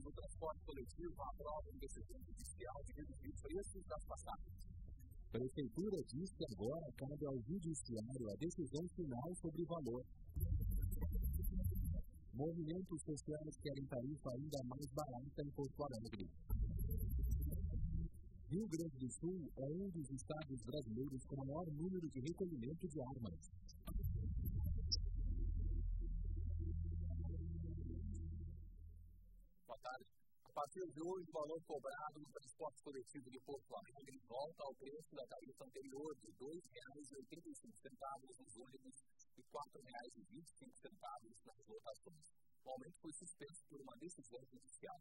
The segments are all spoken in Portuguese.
do transporte coletivo aprovam decisão judicial de reduzir preços das passagens. Prefeitura diz que agora cabe ao Judiciário a decisão final sobre o valor. Movimentos sociais querem tarifa ainda mais barata em Porto Alegre. Rio Grande do Sul é um dos estados brasileiros com maior número de recolhimento de armas. Boa tarde. A partir de hoje, o valor cobrado no transporte coletivo de Porto Alegre volta ao preço da tarifa anterior de R$ 2,85 nos ônibus e R$ 4,25 nas lotações. O aumento foi suspenso por uma decisão judicial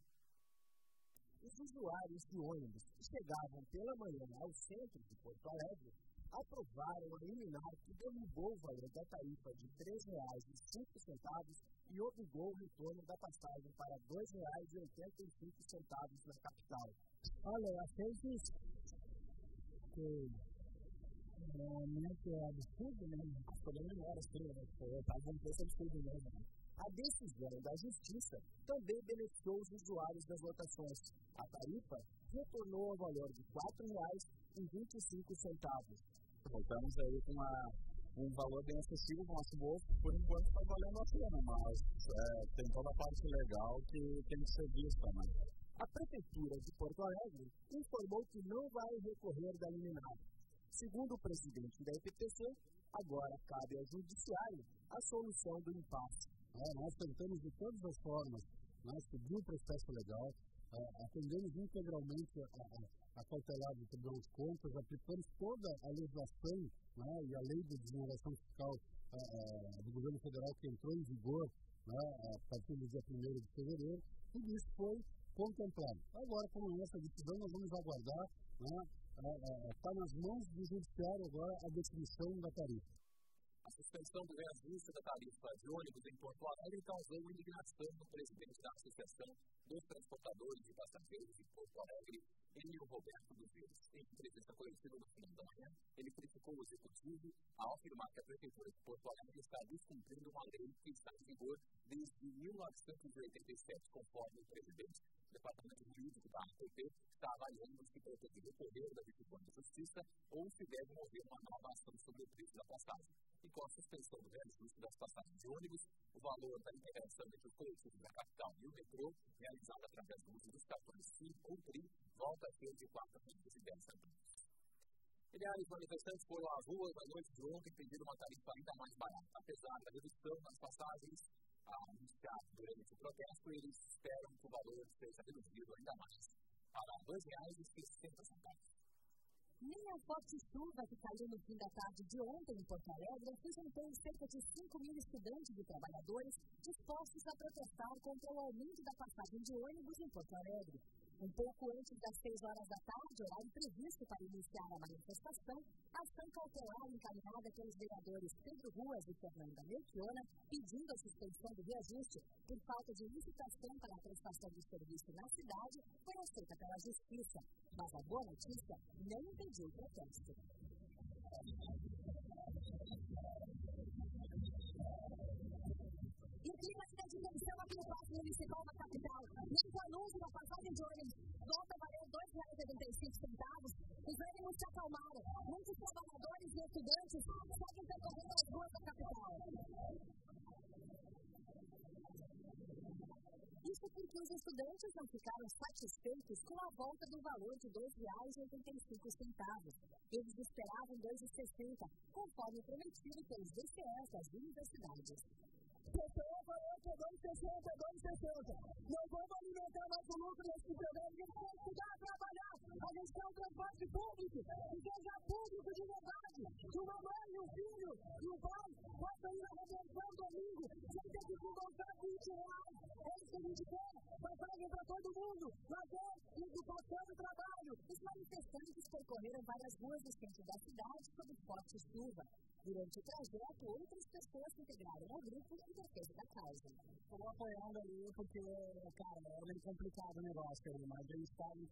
os usuários de ônibus que chegavam pela manhã ao centro de Porto Alegre aprovaram a liminar que derrubou o valor da tarifa de R$ 3,05 e obrigou o retorno da passagem para R$ 2,85 na capital. Olha, achei que que o aumento é absurdo, né? O problema não assim, né? Eu estava um preço absurdo mesmo. A decisão da Justiça também beneficiou os usuários das lotações. A tarifa retornou ao valor de R$ 4,25. Voltamos aí com uma, um valor bem acessível no nosso bolso, por enquanto está valendo a pena, mas é, tem toda a parte legal que tem que ser vista. Né? A Prefeitura de Porto Alegre informou que não vai recorrer da liminar. Segundo o presidente da EPTC, agora cabe ao Judiciário a solução do impasse. É, nós tentamos de todas as formas né, subir o processo legal, é, atendemos integralmente a, a, a cautelar do Tribunal de Contas, aplicamos toda a legislação né, e a lei de desoneração fiscal é, é do governo federal que entrou em vigor né, a partir do dia 1 de fevereiro, tudo isso foi contemplado. Agora, como essa decisão, nós vamos aguardar, está né, é, é, nas mãos do Judiciário agora a definição da tarifa. A suspensão do reajuste da tarifa de ônibus em Porto Alegre causou indignação no presidente da Associação dos Transportadores de Passageiros de Porto Alegre, Emílio Roberto dos Reis. Em entrevista coletiva no final da manhã, ele criticou o executivo ao afirmar que a Prefeitura de Porto Alegre está descumprindo uma lei que está em vigor desde 1987, conforme o presidente. O Departamento Jurídico da APP está avaliando se pretende recorrer da decisão Justiça ou se deve mover uma nova ação sobre o preço da passagem e com a suspensão do reajuste das passagens de ônibus, o valor da interação entre os coletivos da capital e o metrô, realizado através do uso dos cartões SIM ou TRI, volta a ser de R$ 4,10 centavos. Milhares de manifestantes foram às ruas na noite de ontem pedindo uma tarifa ainda mais barata. Apesar da redução nas passagens anunciada durante o protesto, eles esperam que o valor seja reduzido ainda mais para R$ 2,60. Nem a forte chuva que caiu no fim da tarde de ontem em Porto Alegre afugentou cerca de 5 mil estudantes e trabalhadores dispostos a protestar contra o aumento da passagem de ônibus em Porto Alegre. Um pouco antes das 6 horas da tarde, horário previsto para iniciar a manifestação, ação cautelar encaminhada pelos vereadores Pedro Ruas e Fernanda Melchiona, pedindo a suspensão do reajuste por falta de licitação para a prestação de serviço na cidade, foi aceita pela Justiça. Mas a boa notícia não impediu o protesto. Tensão aqui no Parque Municipal da capital. Nesse anúncio da passagem de ônibus volta a valer R$ 2,75. Os ânimos se acalmaram. Muitos trabalhadores e estudantes seguem percorrendo as ruas da capital. Isso porque os estudantes não ficaram satisfeitos com a volta do valor de R$ 2,85. Eles esperavam R$ 2,60, conforme prometido pelos DCEs das universidades. Pessoa falou que 260, 260. Nós vamos alimentar nosso lucro nesse programa. A gente tem que estudar trabalhar. A gente quer um transporte público, que seja público de verdade. Que uma mãe, um filho e um pai ir à redenção domingo ter que contar 20 reais. É isso que a gente quer. Passagem para todo mundo. Lazer e educação do trabalho. Os manifestantes percorreram várias ruas do centro da cidade sob forte chuva. Durante o trajeto, outras pessoas se integraram ao grupo em defesa da causa. Estou apoiando ali porque, cara, é meio complicado o negócio ali, mas eles estavam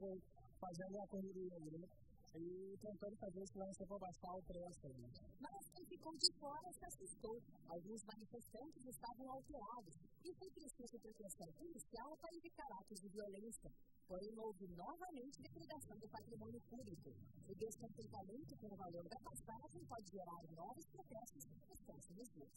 fazendo a correria ali. E tentando fazer esse lance para baixar o preço. Né? Mas quem ficou de fora se assustou. Alguns manifestantes estavam alterados e foi preciso proteção policial para evitar atos de violência. Porém, houve novamente depredação do patrimônio público. O descontentamento com o valor da passagem pode gerar novos protestos nos próximos dias.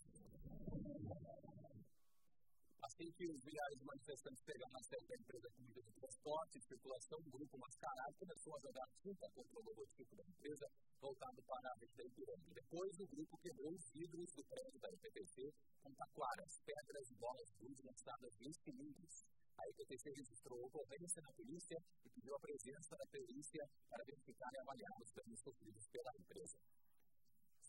Assim que os de manifestantes pegaram a sede da empresa pública de transporte e circulação, o grupo mascarado começou a jogar tinta contra o logotipo da empresa, voltado para a Avenida Ipiranga. Depois, o grupo quebrou os vidros do prédio da IPTC com taquaras, pedras e bolas de lançadas em cilindros. A IPTC registrou ocorrência na polícia e pediu a presença da perícia para verificar e avaliar os danos sofridos pela empresa.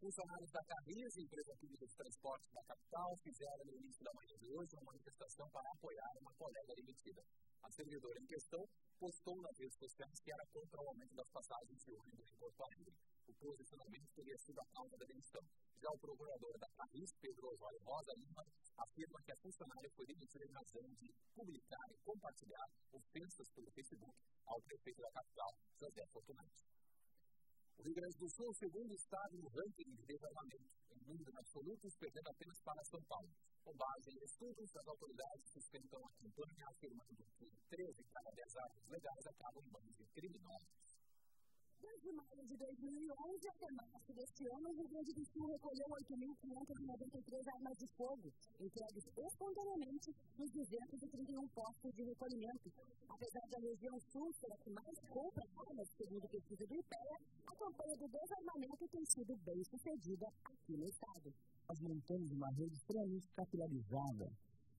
Funcionários da Carris, empresa pública de transporte da capital, fizeram no início da manhã de hoje uma manifestação para apoiar uma colega demitida. A servidora em questão postou nas redes sociais que era contra o aumento das passagens de ônibus em Porto Alegre. O posicionamento teria sido a causa da demissão. Já o procurador da Carris, Pedro Osório Rosa Lima, afirma que a funcionária foi demitida em razão de publicar e compartilhar ofensas pelo Facebook ao prefeito da capital, José Fortunato. O Rio Grande do Sul é o segundo estado no ranking de desarmamento, em número absoluto, perdendo apenas para São Paulo. Com base em estudos, as autoridades sustentam a campanha afirmando que 13 cada 10 armas legais acabam em mãos de criminosos. Desde maio de 2011 até março deste ano, o Rio Grande do Sul recolheu 8.593 armas de fogo, entregues espontaneamente nos 231 postos de recolhimento. Apesar da região sul ser a que mais compra armas, segundo pesquisa do IPEA, a campanha do desarmamento tem sido bem sucedida aqui no estado. Nós montamos uma rede extremamente capilarizada,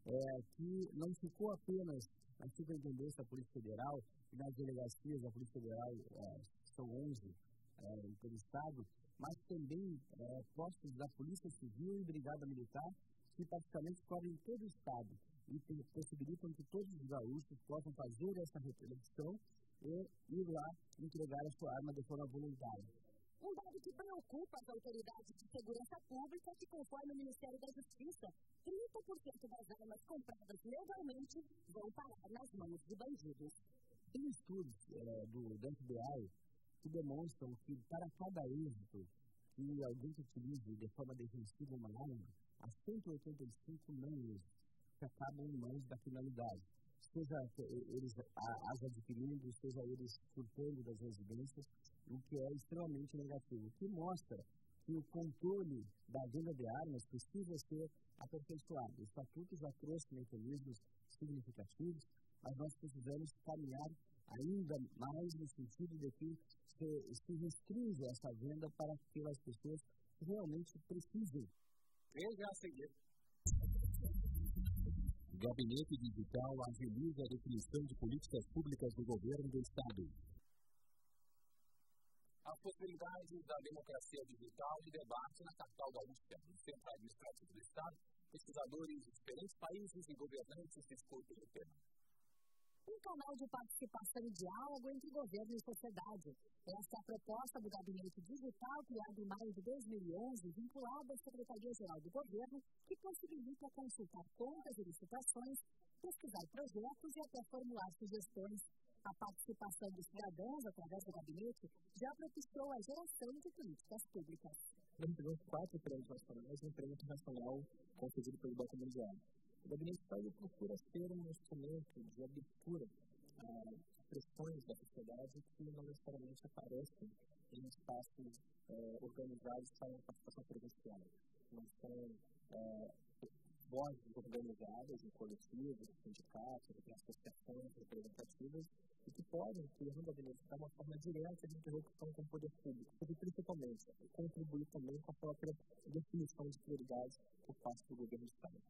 é, que não ficou apenas na Superintendência da Polícia Federal e nas delegacias da Polícia Federal é, são 11 é, em todo o Estado, mas também é, postos da Polícia Civil e Brigada Militar, que praticamente cobrem todo o Estado e possibilitam que todos os gaúchos possam fazer essa reprodução e ir lá entregar a sua arma de forma voluntária. Um dado que preocupa as autoridades de segurança pública é que, conforme o Ministério da Justiça, 30% das armas compradas legalmente vão parar nas mãos de bandidos. Tem estudos é, do, do FBI que demonstram que para cada êxito que alguém que utilize de forma defensiva uma arma, há 185 mãos que acabam em mãos da criminalidade. Seja eles as adquirindo, seja eles furtando das residências, o que é extremamente negativo. Que mostra que o controle da venda de armas precisa ser aperfeiçoado. O Estatuto já trouxe mecanismos significativos, mas nós precisamos caminhar ainda mais no sentido de que se, se restringe essa venda para aquelas pessoas que realmente precisam. Veja a seguir. O Gabinete Digital agiliza a definição de políticas públicas do governo do Estado. As possibilidades da democracia digital em debate na capital da UFSC, no Centro Administrativo do Estado, pesquisadores de diferentes países e governantes discutem o tema um canal de participação e diálogo entre governo e sociedade. Essa é a proposta do Gabinete Digital, criado em maio de 2011, vinculado à Secretaria-Geral do Governo, que possibilita consultar contas e licitações, pesquisar projetos e até formular sugestões. A participação dos cidadãos através do gabinete já propiciou a geração de políticas públicas. Nós tivemos quatro prêmios nacionais e um prêmio internacional concedido pelo Banco Mundial. O gabinete Estado procura ser um instrumento de abertura a expressões da sociedade que não necessariamente aparecem em espaços é, organizados para participação presencial. Não são é, vozes organizadas em coletivos, sindicatos, associações representativas e que podem, pelo gabinete, dar uma forma direta de interlocução com o poder público, e principalmente contribuir também com a própria definição de prioridades por parte do governo do Estado.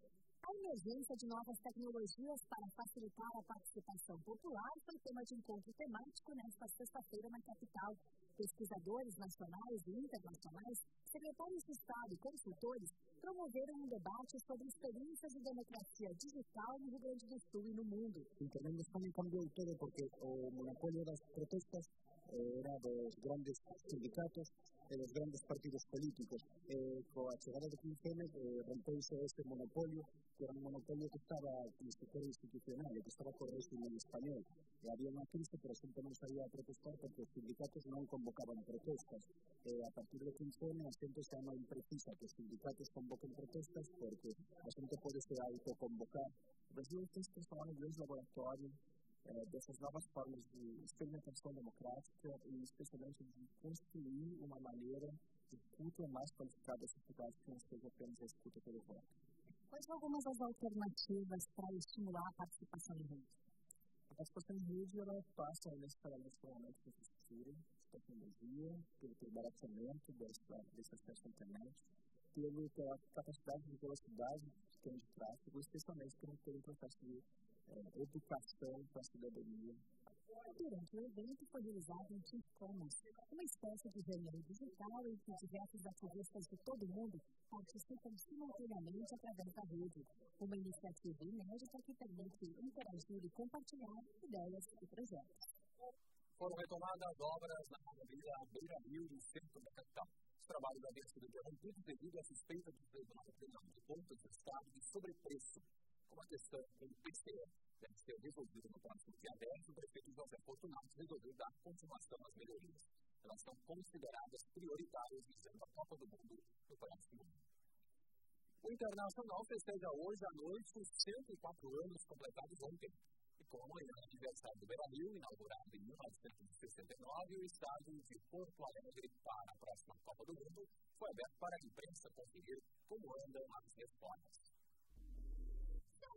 A emergência de novas tecnologias para facilitar a participação popular foi tema de encontro temático nesta sexta-feira na capital. Pesquisadores nacionais e internacionais, secretários de Estado e consultores promoveram um debate sobre experiências de democracia digital no Rio Grande do Sul e no mundo. Entendemos como cambiou todo porque o monopólio das protestas era dos grandes sindicatos de los grandes partidos políticos. Eh, con la llegada de 15 eh, rompió este monopolio, que era un monopolio que estaba en el sector institucional, que estaba por régimen español. había una crisis, pero gente no salía a protestar porque los sindicatos no convocaban protestas. Eh, a partir de que informe, la gente se llama imprecisa que los sindicatos convoquen protestas porque la gente puede se autoconvocar. Brasil está falando de um eh, dessas novas formas de experimentação democrática e especialmente de construir uma maneira de escuta mais qualificada da sociedade que não seja apenas a escuta pelo voto. Quais são algumas das alternativas para estimular a participação em rede? A participação em rede ela passa necessariamente pelo aumento da infraestrutura, de tecnologia, pelo, barateamento desse acesso à internet, pela capacidade de velocidade que tem de tráfego, especialmente pelo, pelo processo de é, educação para a cidadania Durante o evento foi realizado um Team Commons, uma espécie de reunião digital em que diversos ativistas de todo o mundo participam simultaneamente através da rede, uma iniciativa inédita que permite interagir e compartilhar ideias e projetos. Foram retomadas obras na rodovia Beira Rio, no centro da capital. Os trabalhos haviam sido interrompidos devido à suspeita do Tribunal de Contas do Estado de sobrepreço como a questão do PCE deve ser resolvida no próximo dia 10, o prefeito José Fortunato resolveu dar continuação às melhorias. Elas são consideradas prioritárias visando a Copa do Mundo no próximo ano. O Internacional festeja hoje à noite os 104 anos completados ontem. E com amanhã, aniversário do Beira-Rio, inaugurado em 1969, o estádio de Porto Alegre para a próxima Copa do Mundo foi aberto para a imprensa conferir como andam as reformas.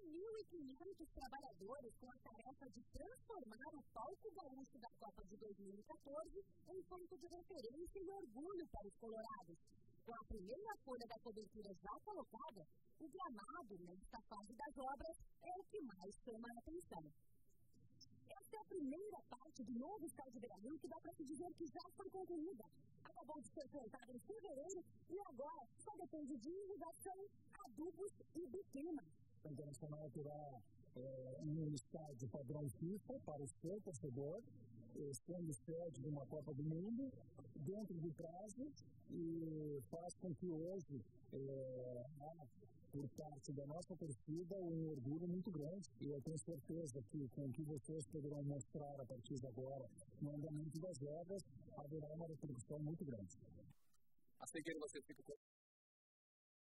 1.500 trabalhadores com a tarefa de transformar o palco gaúcho da Copa de 2014 em ponto de referência e orgulho para os colorados. Com a primeira folha da cobertura já colocada, o gramado nesta fase das obras é o que mais chama a atenção. Esta é a primeira parte do novo estádio Brasil que dá para se dizer que já foi concluída. Acabou de ser plantada em fevereiro e agora só depende de irrigação, adubos e biquima. A Internacional terá é, um estádio padrão FIFA para o seu torcedor, sendo sede de uma Copa do Mundo, dentro do prazo, e faz com que hoje é, por parte da nossa torcida, um orgulho muito grande. E eu tenho certeza que com o que vocês poderão mostrar a partir de agora no andamento das obras, haverá uma repercussão muito grande. A seguir, você fica